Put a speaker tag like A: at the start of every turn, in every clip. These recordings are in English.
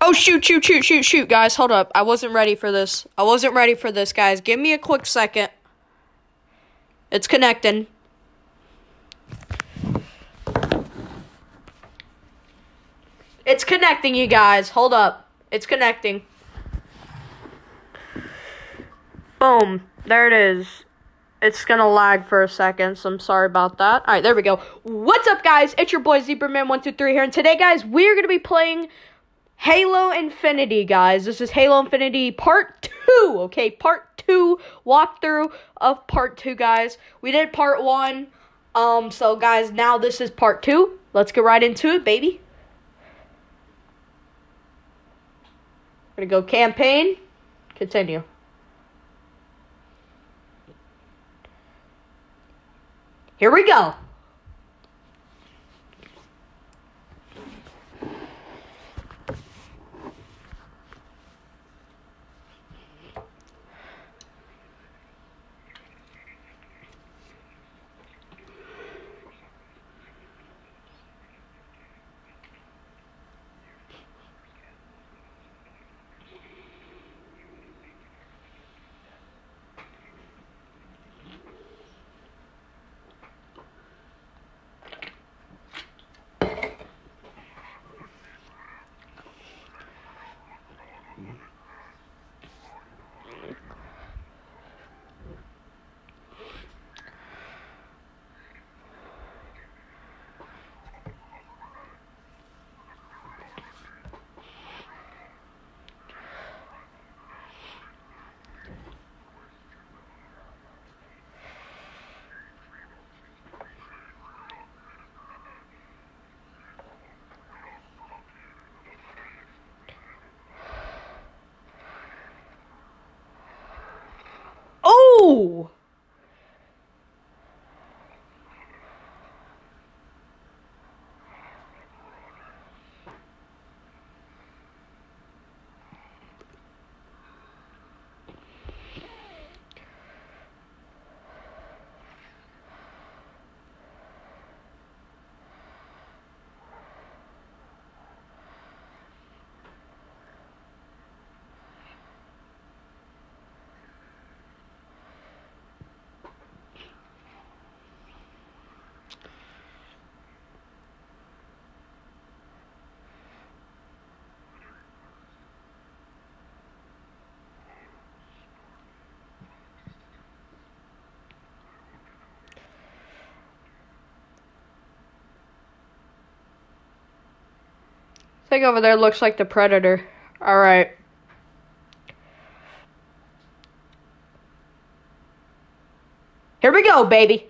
A: Oh shoot, shoot, shoot, shoot, shoot, guys. Hold up. I wasn't ready for this. I wasn't ready for this, guys. Give me a quick second. It's connecting. It's connecting, you guys. Hold up. It's connecting. Boom. There it is. It's gonna lag for a second, so I'm sorry about that. Alright, there we go. What's up, guys? It's your boy Zebraman123 here, and today, guys, we're gonna be playing Halo Infinity, guys. This is Halo Infinity Part 2, okay? Part 2 walkthrough of Part 2, guys. We did Part 1, um, so, guys, now this is Part 2. Let's get right into it, baby. We're gonna go campaign, continue. Here we go. Oh! Thing over there looks like the predator. Alright. Here we go, baby.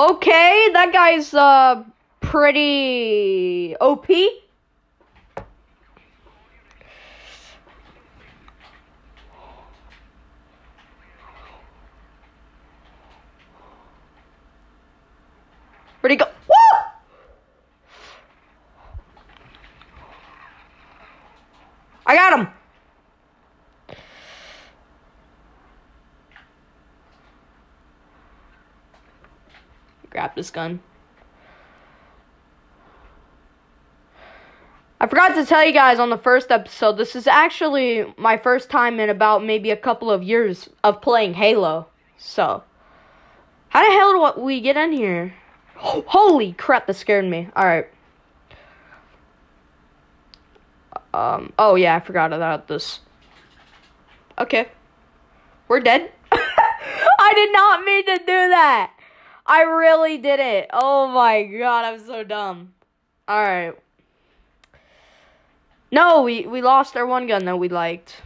A: Okay, that guy's uh pretty OP. Where'd he go? Woo! I got him. Grab this gun. I forgot to tell you guys on the first episode, this is actually my first time in about maybe a couple of years of playing Halo. So, how the hell do we get in here? Holy crap, that scared me. Alright. Um, oh yeah, I forgot about this. Okay. We're dead. I did not mean to do that. I really did it. Oh my god, I'm so dumb. Alright. No, we, we lost our one gun that we liked.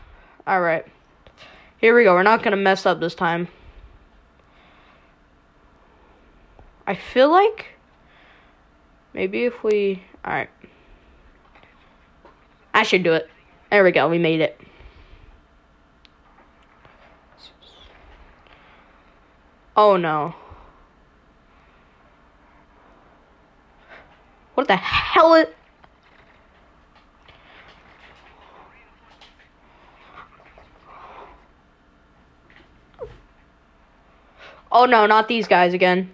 A: Alright. Here we go. We're not going to mess up this time. I feel like maybe if we. Alright. I should do it. There we go. We made it. Oh no. What the hell is. Oh no, not these guys again.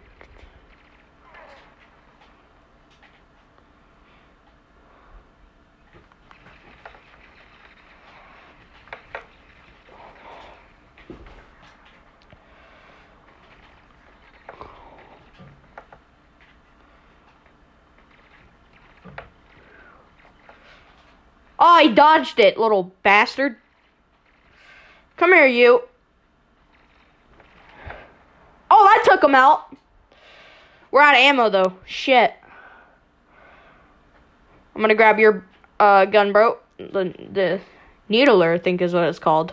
A: Dodged it, little bastard. Come here, you. Oh, that took him out. We're out of ammo, though. Shit. I'm gonna grab your uh, gun, bro. The, the needler, I think is what it's called.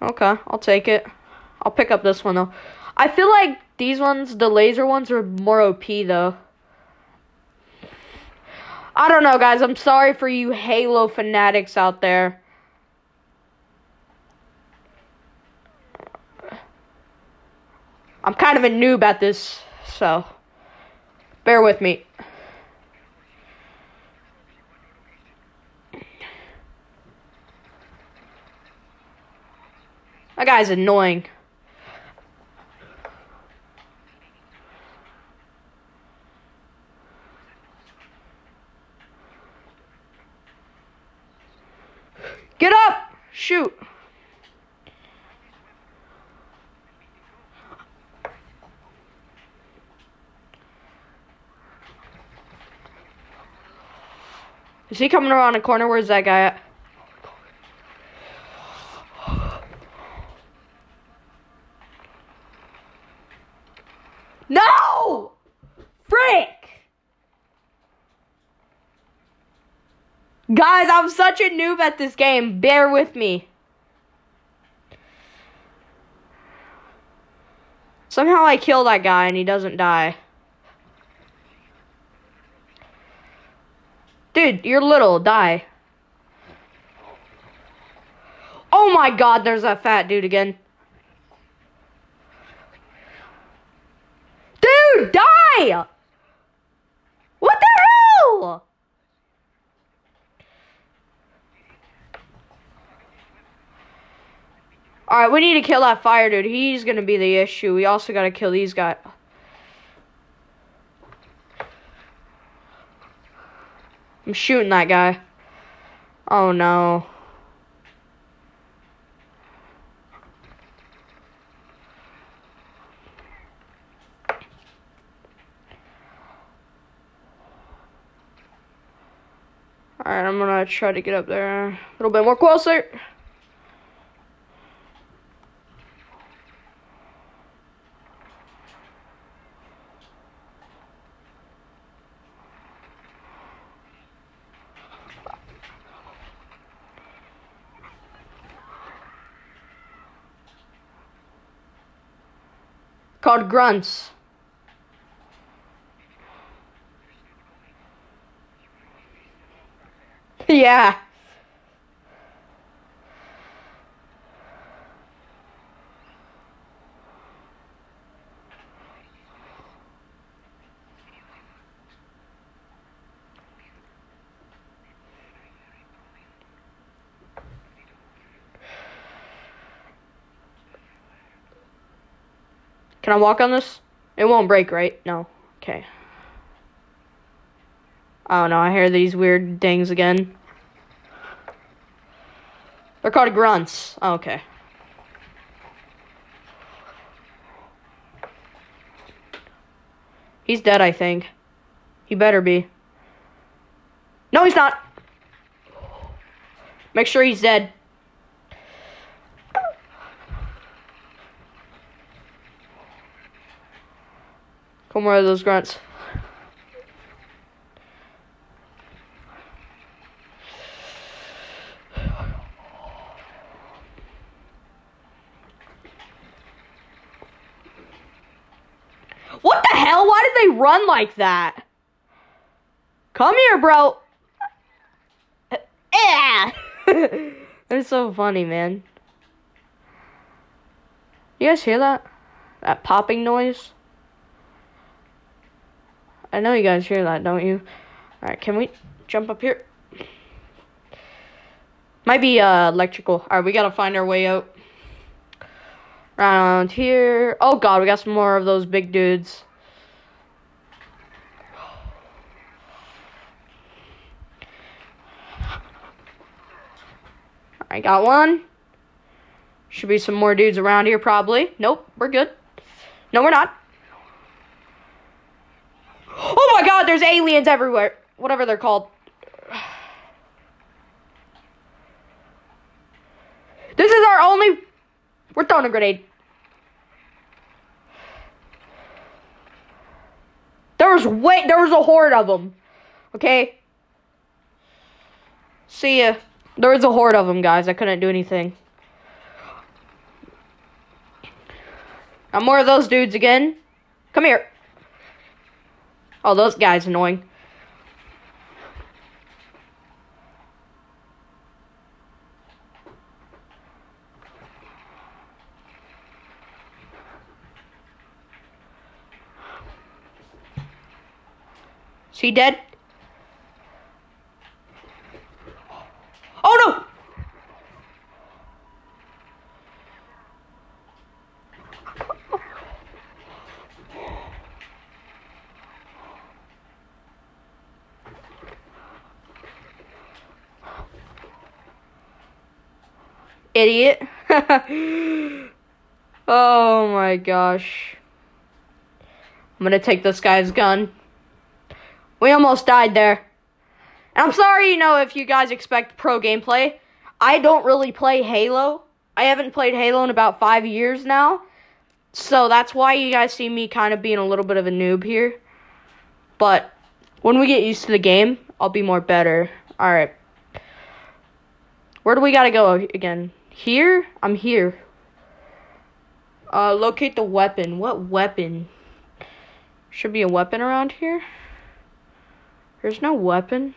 A: Okay, I'll take it. I'll pick up this one, though. I feel like these ones, the laser ones, are more OP, though. I don't know, guys. I'm sorry for you Halo fanatics out there. I'm kind of a noob at this, so bear with me. That guy's annoying. Get up! Shoot. Is he coming around a corner? Where's that guy at? No! Frick! Guys, I'm such a noob at this game. Bear with me. Somehow I kill that guy and he doesn't die. Dude, you're little. Die. Oh my god, there's that fat dude again. Dude, die! What the hell? Alright, we need to kill that fire dude. He's gonna be the issue. We also gotta kill these guys. I'm shooting that guy. Oh no. Alright, I'm gonna try to get up there a little bit more closer. called grunts. Yeah. Can I walk on this? It won't break, right? No. Okay. Oh no, I hear these weird dings again. They're called grunts. Oh, okay. He's dead, I think. He better be. No, he's not. Make sure he's dead. Come where those grunts? What the hell? Why did they run like that? Come here, bro. Yeah. That's so funny, man. You guys hear that? That popping noise? I know you guys hear that, don't you? Alright, can we jump up here? Might be uh, electrical. Alright, we gotta find our way out. Around here. Oh god, we got some more of those big dudes. I got one. Should be some more dudes around here, probably. Nope, we're good. No, we're not. Oh my god, there's aliens everywhere. Whatever they're called. This is our only. We're throwing a grenade. There was wait, there was a horde of them. Okay. See ya. There was a horde of them, guys. I couldn't do anything. Got more of those dudes again. Come here. Oh, those guys annoying. Is he dead? Oh no! Idiot. oh my gosh. I'm gonna take this guy's gun. We almost died there. And I'm sorry, you know, if you guys expect pro gameplay. I don't really play Halo. I haven't played Halo in about five years now. So that's why you guys see me kind of being a little bit of a noob here. But when we get used to the game, I'll be more better. Alright. Where do we gotta go again? Here? I'm here. Uh, locate the weapon. What weapon? Should be a weapon around here? There's no weapon.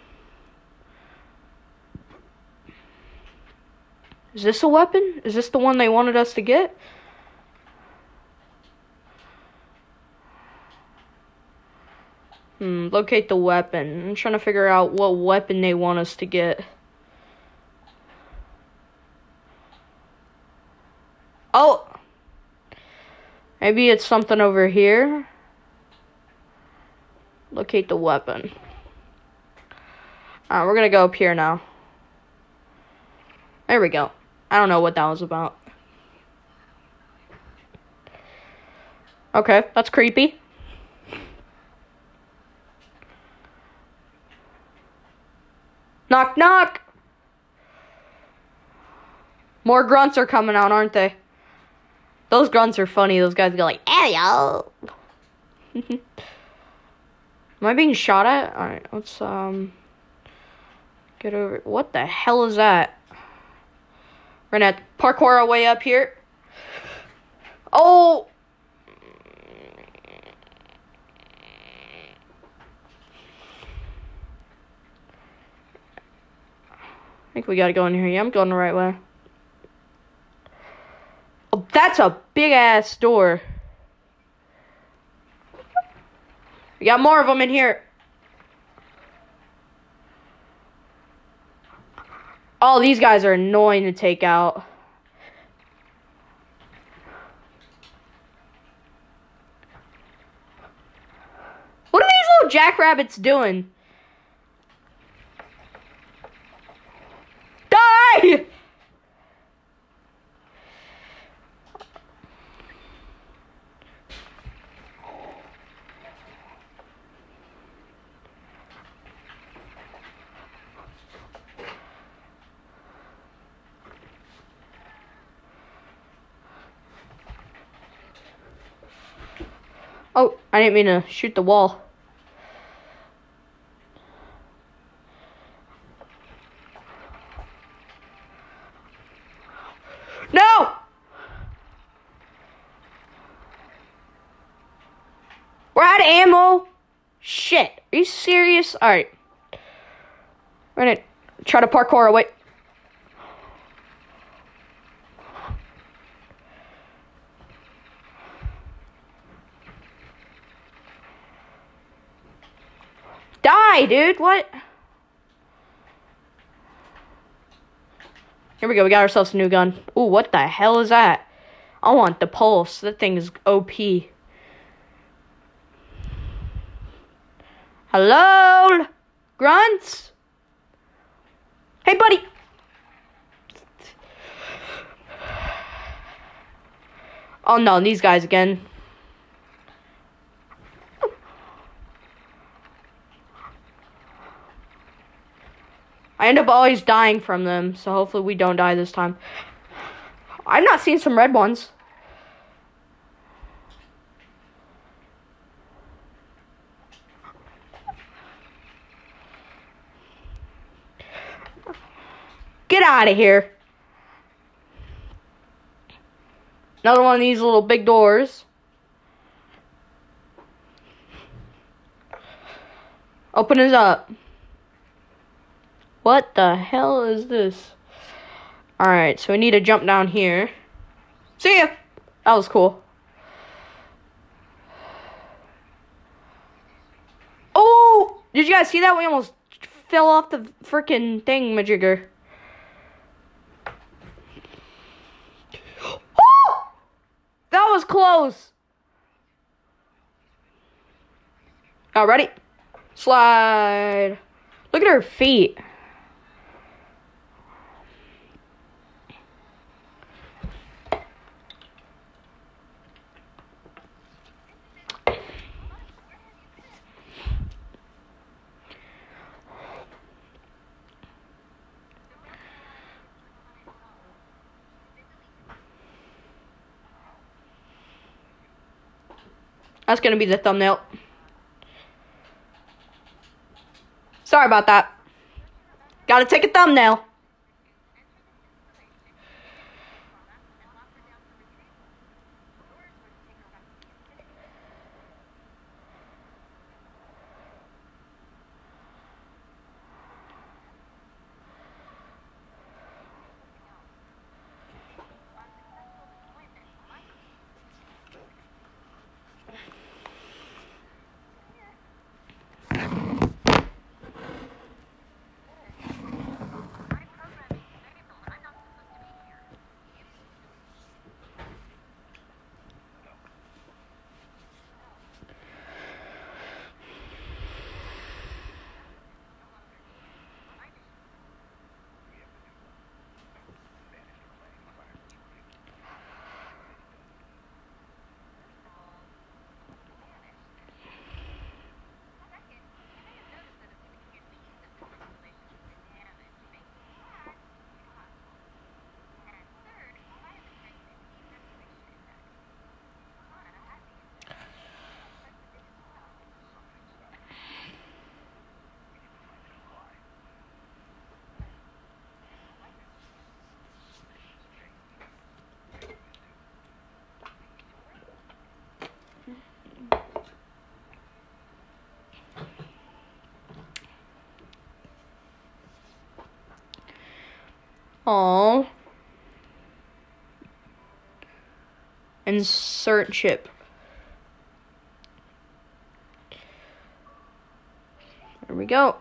A: Is this a weapon? Is this the one they wanted us to get? Hmm, locate the weapon. I'm trying to figure out what weapon they want us to get. Oh! Maybe it's something over here. Locate the weapon. Alright, we're gonna go up here now. There we go. I don't know what that was about. Okay, that's creepy. Knock, knock! More grunts are coming out, aren't they? Those grunts are funny. Those guys go like, "Hello." Am I being shot at? All right, let's um get over. What the hell is that? We're gonna parkour our way up here. Oh. I think we gotta go in here. Yeah, I'm going the right way. That's a big ass door. We got more of them in here. Oh, these guys are annoying to take out. What are these little jackrabbits doing? Die! Oh, I didn't mean to shoot the wall. No! We're out of ammo. Shit. Are you serious? Alright. We're gonna try to parkour away. Die, dude. What? Here we go. We got ourselves a new gun. Ooh, what the hell is that? I want the pulse. That thing is OP. Hello? Grunts? Hey, buddy. Oh no, these guys again. I end up always dying from them, so hopefully we don't die this time. I've not seen some red ones. Get out of here. Another one of these little big doors. Open it up. What the hell is this? Alright, so we need to jump down here. See ya! That was cool. Oh! Did you guys see that? We almost fell off the freaking thing, majigger. Oh! That was close! Ready? Slide. Look at her feet. That's gonna be the thumbnail. Sorry about that. Gotta take a thumbnail. Oh. Insert chip. There we go.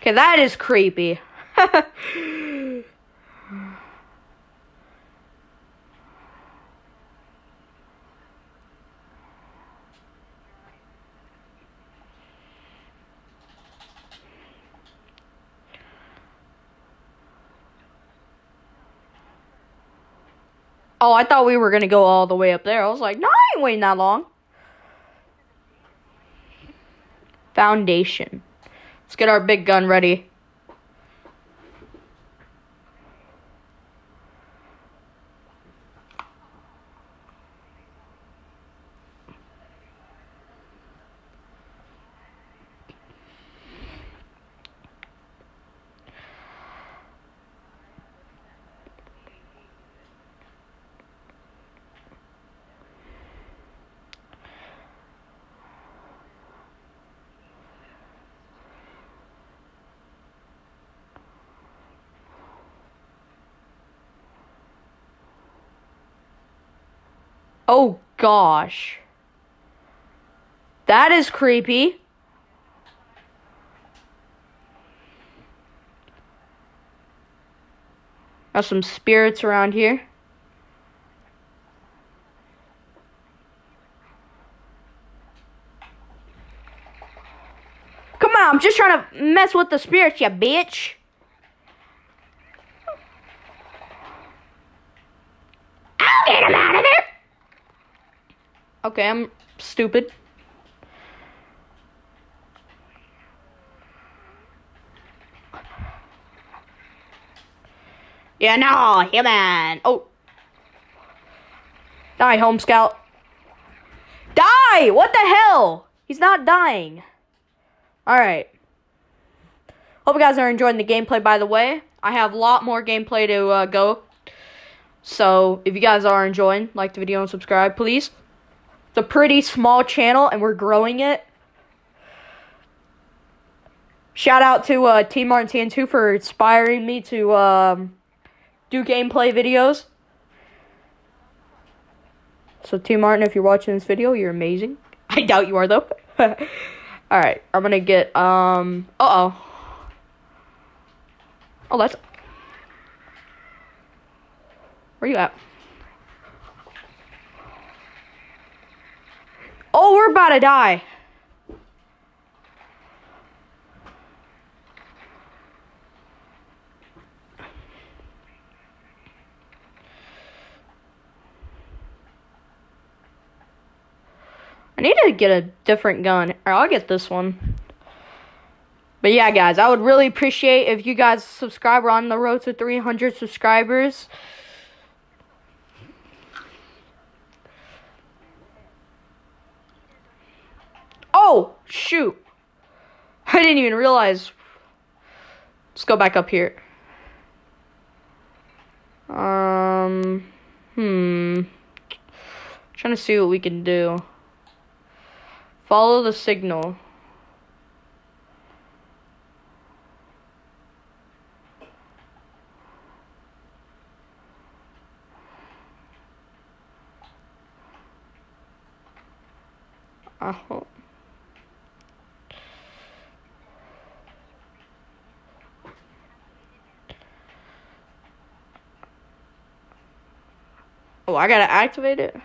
A: Okay, that is creepy. Oh, I thought we were gonna go all the way up there. I was like, no, I ain't waiting that long. Foundation. Let's get our big gun ready. Oh gosh. That is creepy. Got some spirits around here. Come on, I'm just trying to mess with the spirits, you bitch. I'll get him out of there. Okay, I'm stupid. Yeah, no, human. Oh. Die, home scout. Die! What the hell? He's not dying. Alright. Hope you guys are enjoying the gameplay, by the way. I have a lot more gameplay to uh, go. So, if you guys are enjoying, like the video and subscribe, please. It's a pretty small channel, and we're growing it. Shout out to uh, Team Martin TN2 for inspiring me to um, do gameplay videos. So, Team Martin, if you're watching this video, you're amazing. I doubt you are, though. Alright, I'm gonna get, um, uh-oh. Oh, that's... Where you at? Oh, we're about to die. I need to get a different gun. Or I'll get this one. But yeah, guys, I would really appreciate if you guys subscribe. We're on the road to 300 subscribers. Oh, shoot. I didn't even realize. Let's go back up here. Um, hmm. Trying to see what we can do. Follow the signal. Uh-huh. Oh, I gotta activate it?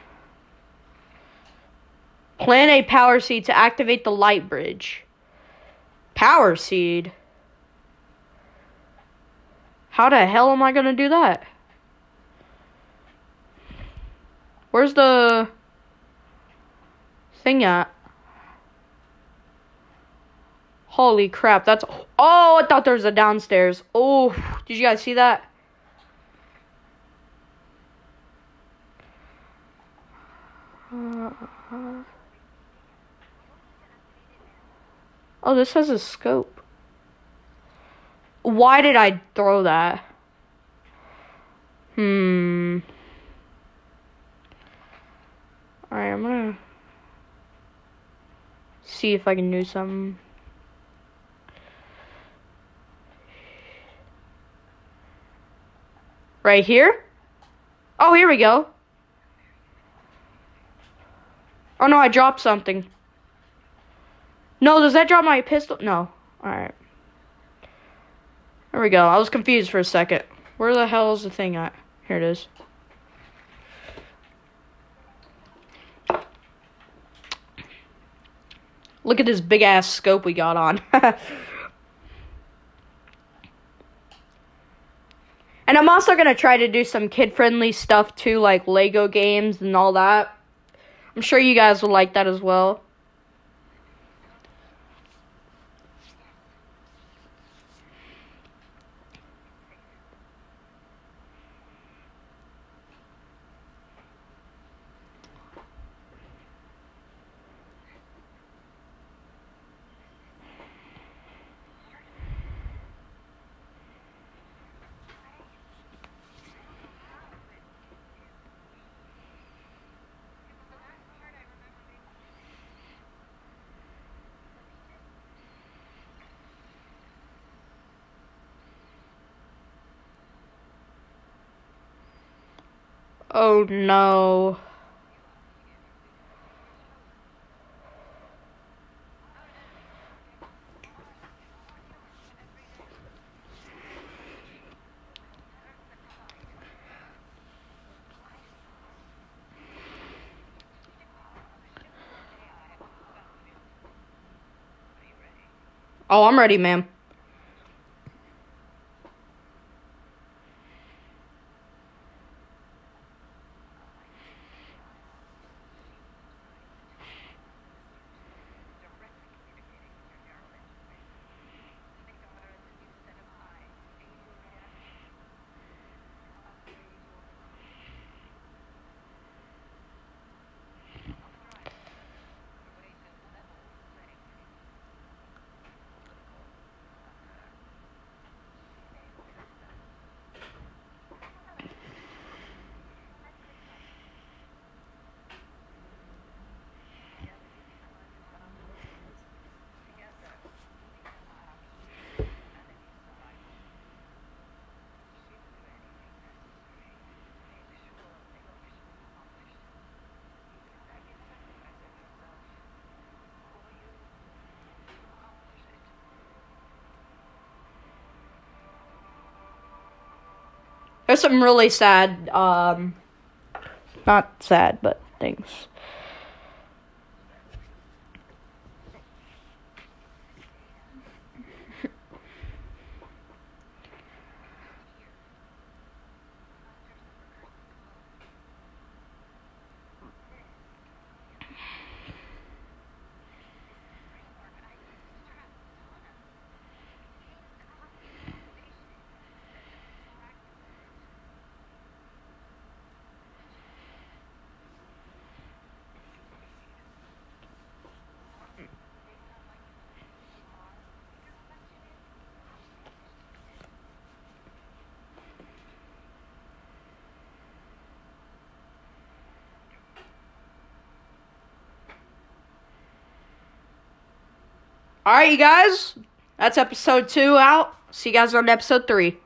A: Plant a power seed to activate the light bridge. Power seed? How the hell am I gonna do that? Where's the thing at? Holy crap, that's... Oh, I thought there was a downstairs. Oh, did you guys see that? Uh, oh, this has a scope. Why did I throw that? Hmm. Alright, I'm gonna see if I can do something. Right here? Oh, here we go. Oh no, I dropped something. No, does that drop my pistol? No. Alright. There we go. I was confused for a second. Where the hell is the thing at? Here it is. Look at this big ass scope we got on. and I'm also going to try to do some kid friendly stuff too, like Lego games and all that. I'm sure you guys will like that as well. Oh no. Oh, I'm ready, ma'am. There's some really sad, um, not sad, but things. All right, you guys. That's episode two out. See you guys on episode three.